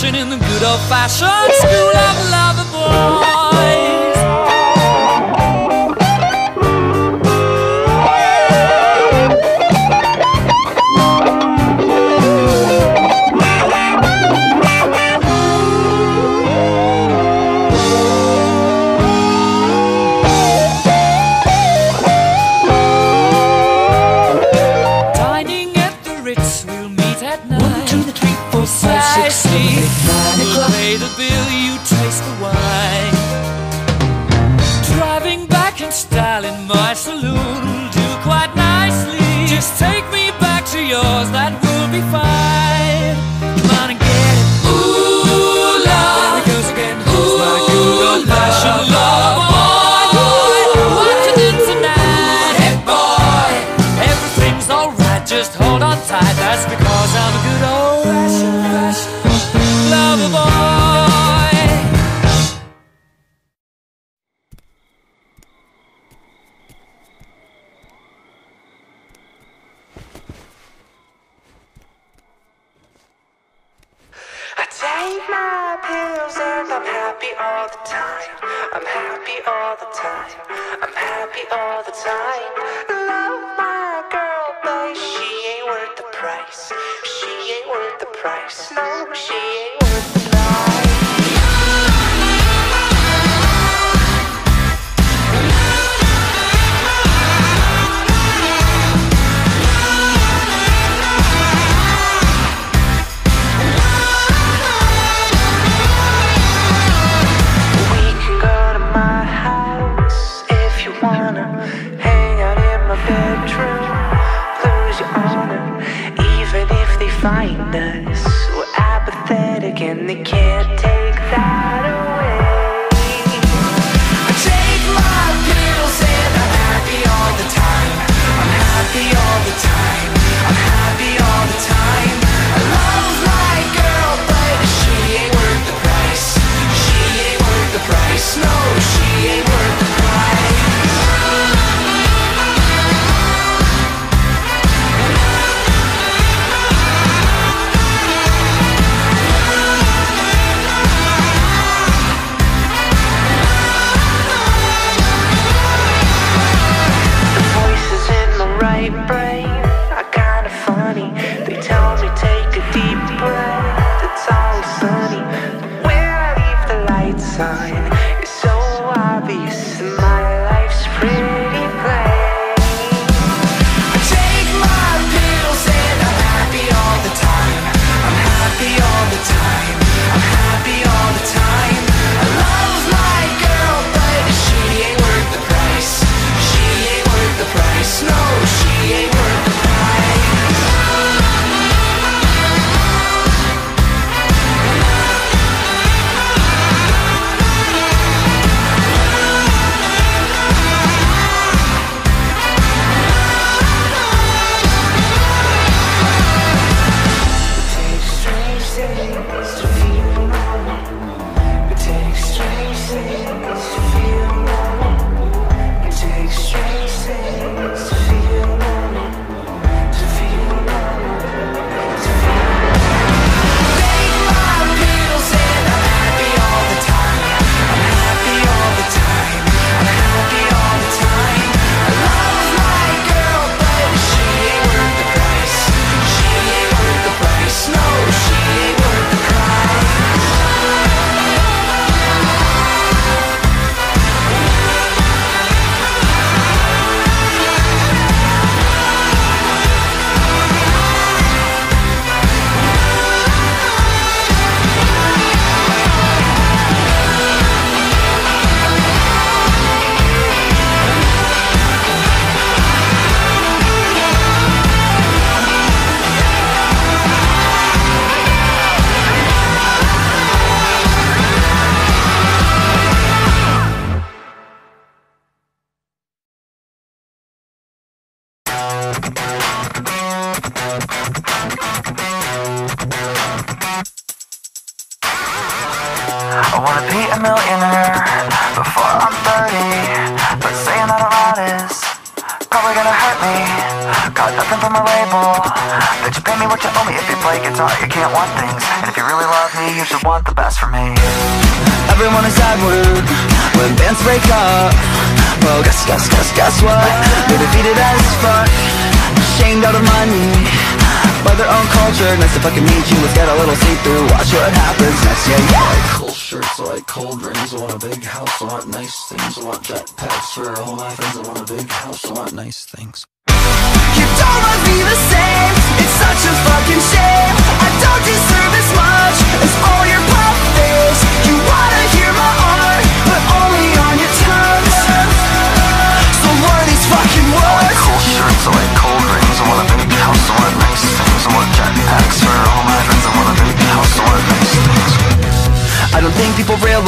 in the good old fashioned school of lover If you play guitar, you can't want things. And if you really love me, you should want the best for me. Everyone is sad when, when bands break up. Well, guess, guess, guess, guess what? They're defeated as fuck. Shamed out of money by their own culture. Nice to fucking meet you. Let's get a little see through. Watch what happens next. Yeah, yeah. Cool shirts, I like cold rings. I want a big house, I want nice things. I want jetpacks for all my friends. I want a big house, I want nice things. You don't love me the same It's such a fucking shame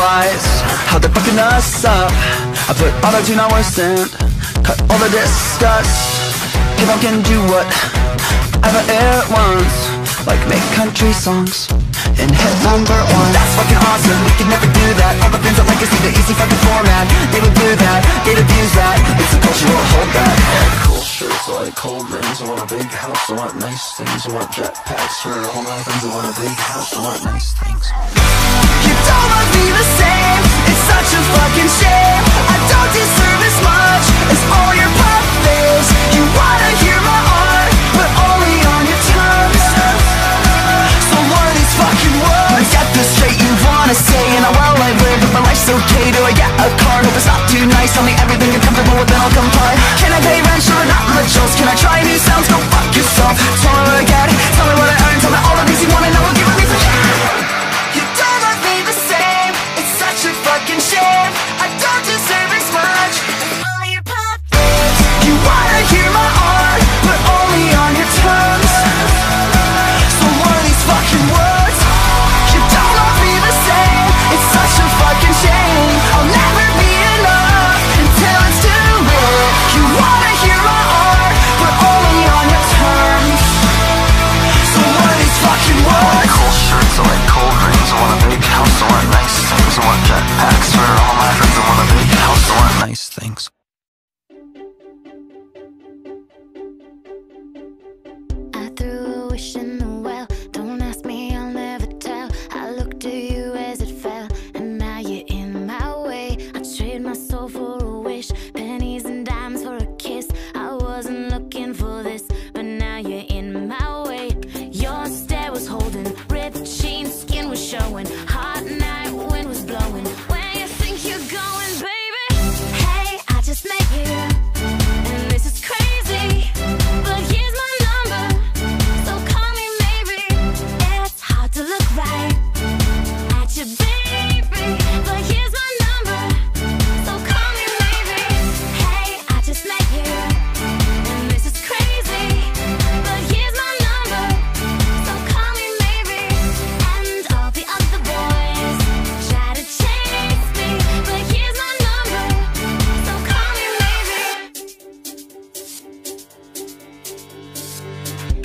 realize How they're fucking us up. I put auto-tune on worse and Cut all the disgust If I can do what I ever it once Like make country songs And hit number one. That's fucking awesome, we can never do that. All the fans that like us the easy fucking format. They would do that, they'd abuse that. It's a cultural we'll hold that Cool shirts, I like cold rings. I want a big house, I want nice things. I want jetpacks for all my friends. I want a big house, I want nice things. You don't love me the same. It's such a fucking shame. I don't deserve as much As all your puppies You wanna hear my Tell me everything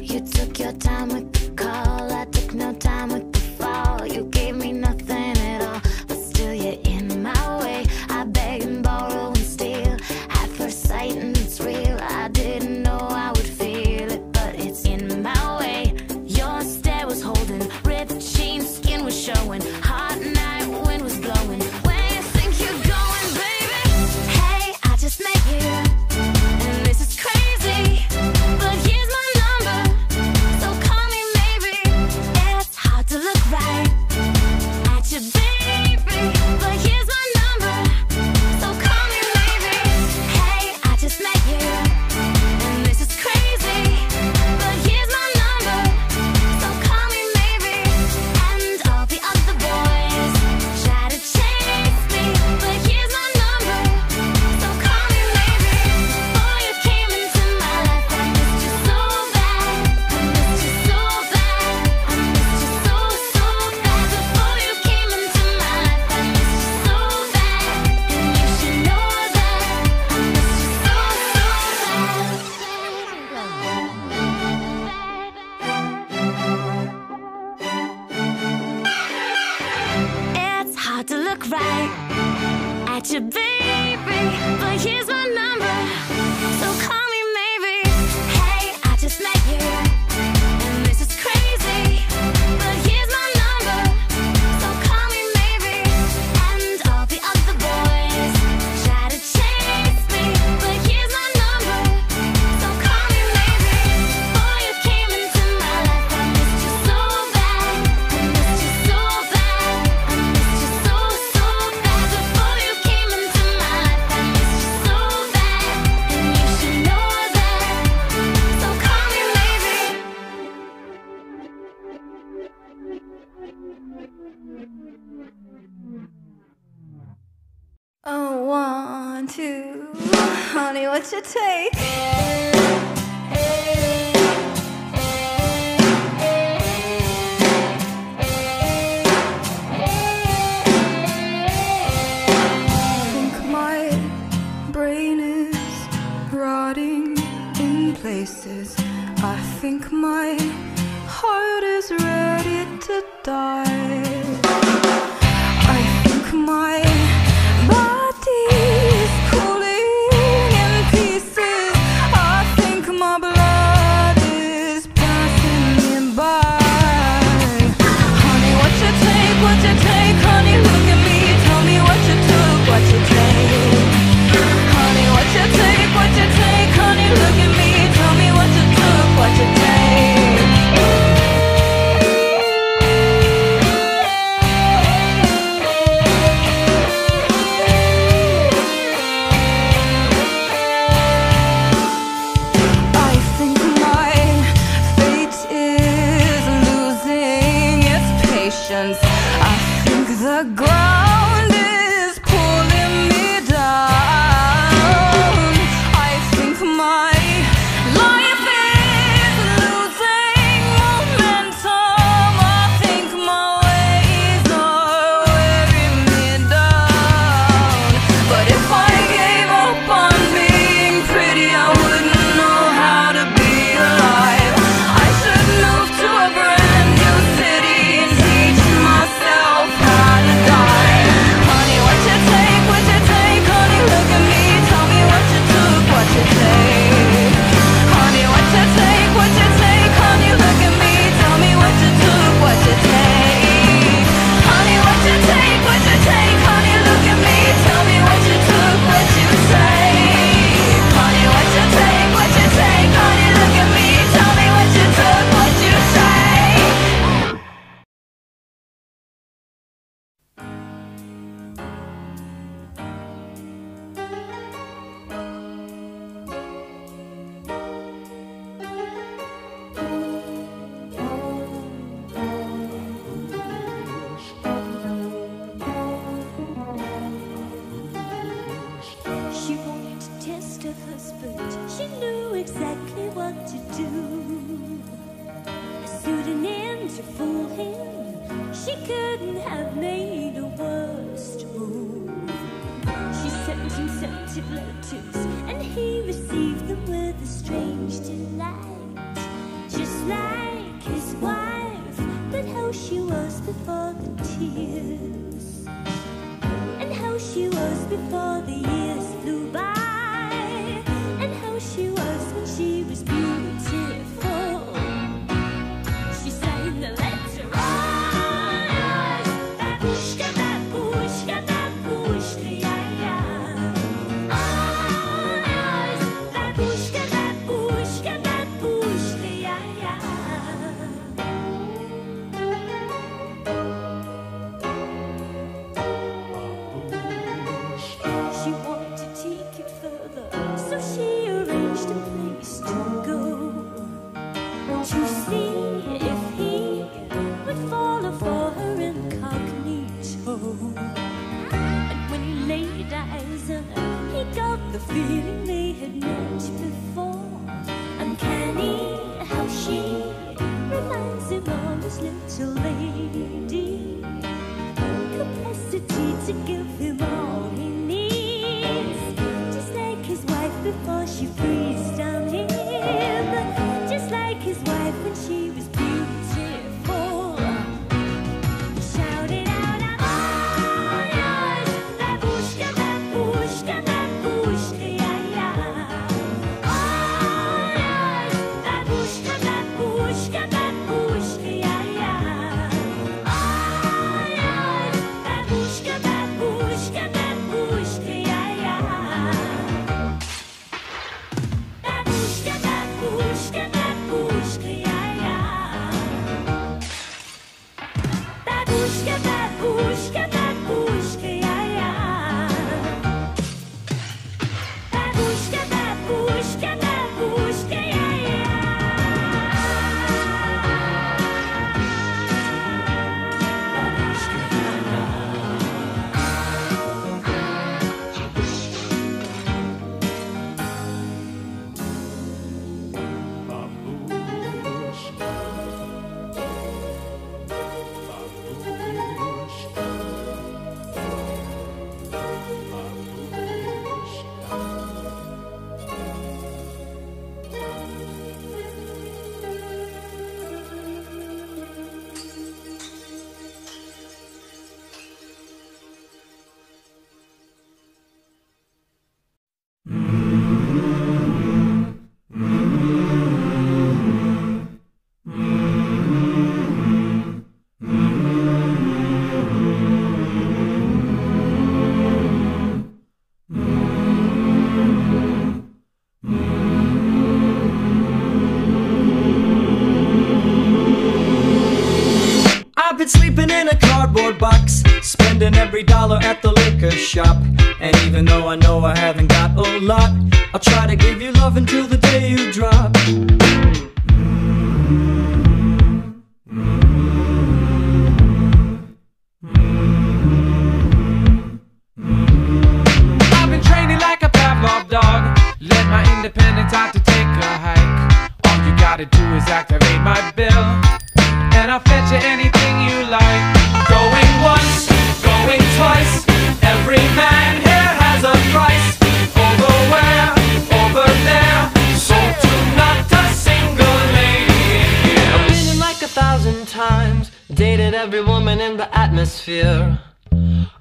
You took your time with the call. I took no time. Christ. Every woman in the atmosphere.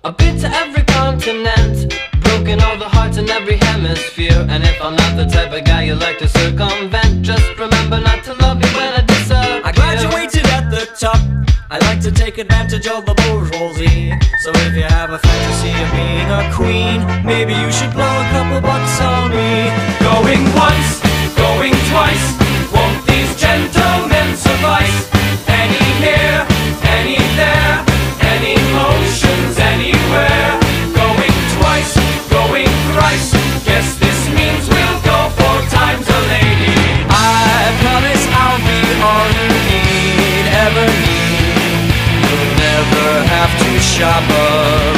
I've to every continent, broken all the hearts in every hemisphere. And if I'm not the type of guy you like to circumvent, just remember not to love me when I disappear. I graduated at the top. I like to take advantage of the bourgeoisie. So if you have a fantasy of being a queen, maybe you should blow a couple bucks on me. Going once, going twice. Have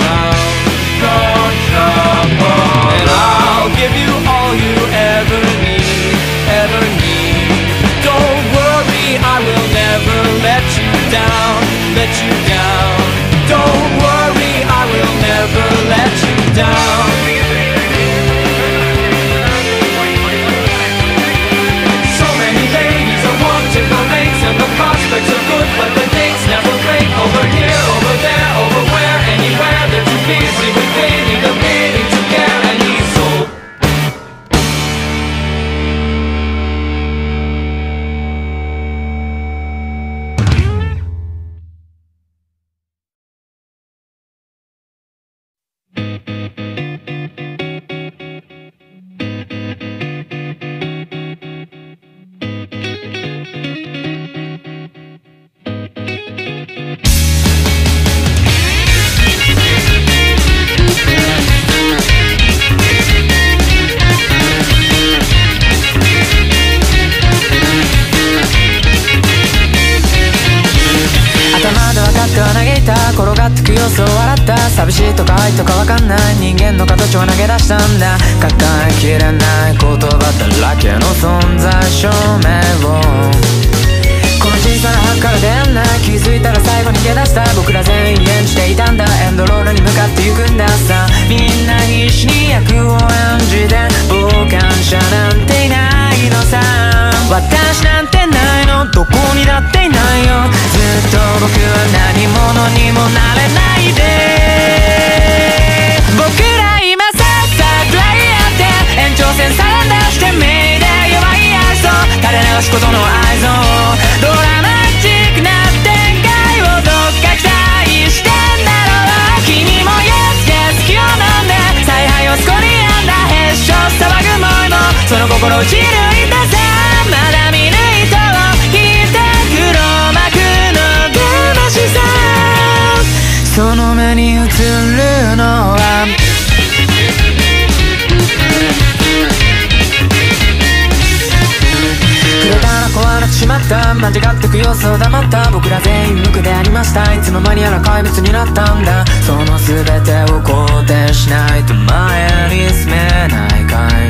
いとか愛とかんない人間の形を投げ出したんだ。抱えきれない言葉だらけの存在証明を。この小さな箱から出んない気づいたら最後に逃げ出した。僕ら全員演じていたんだ。エンドロールに向かって行くんださ。みんな必死に役を演じて。傍観者なんていないのさ。私なんてないの。どこにだっていないよ。ずっと僕は何者にもなれないで。って延長線サランダして目で弱い愛想垂れ流すことの愛想。怪物になったんだ。その全てを肯定しないと前に進めないかい。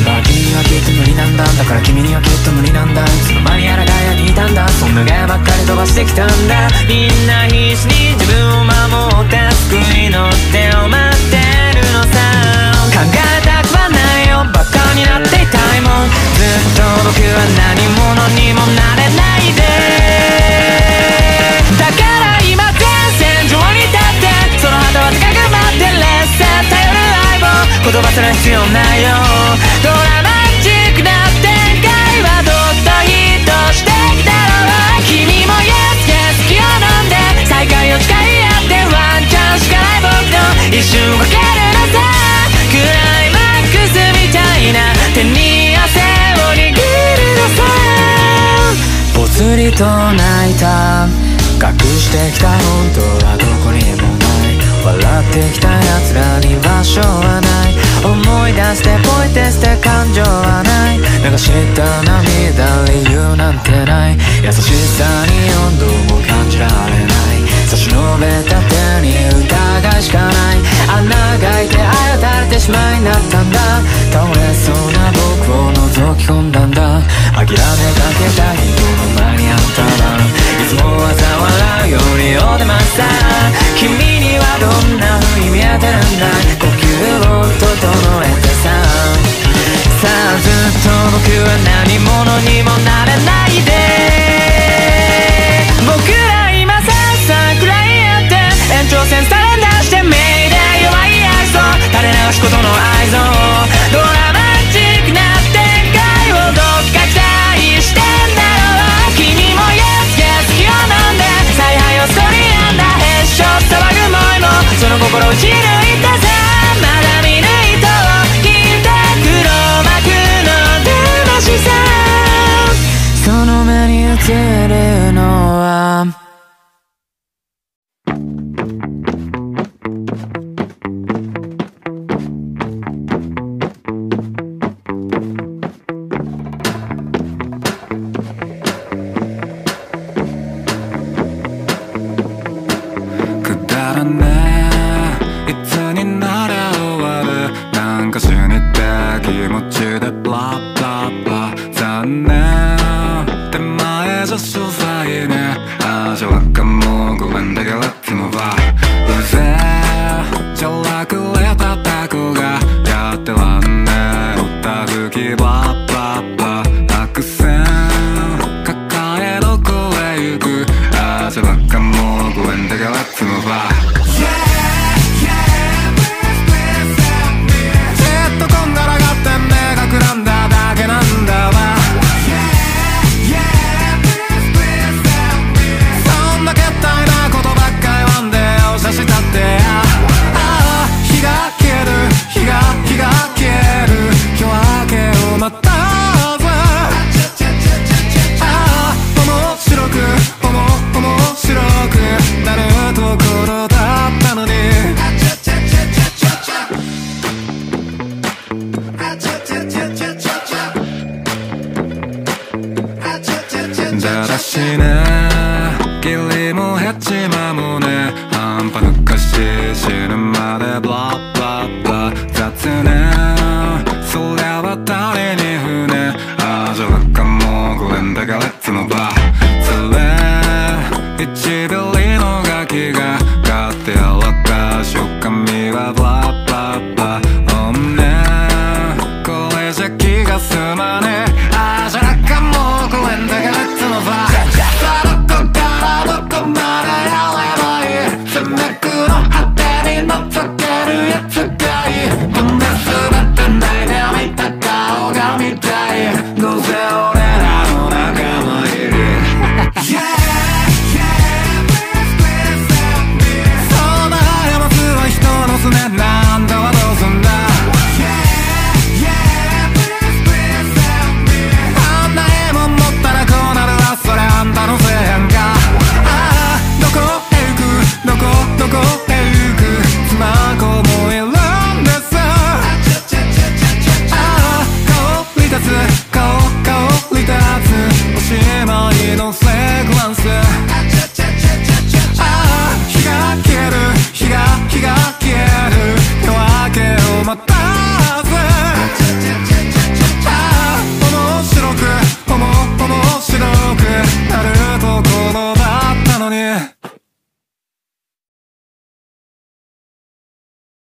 まあ君にはきっと無理なんだ。だから君にはきっと無理なんだ。いつの間にやらガヤにいたんだ。そんなガヤばっかり飛ばしてきたんだ。みんな必死に自分を守って救いの手を待ってるのさ。考えたくはないよ。バカになっていたいもん。ずっと僕は何者にもなれと泣いた隠してきた本当はどこにもない笑ってきた奴らに場所はない思い出してポイテして感情はない流した涙理由なんてない優しさに温度も感じられない差し伸べた手に疑いしかない穴が開いて愛を垂れてしまいになったんだ倒れそうな僕を覗き込んだんだ諦めかけた人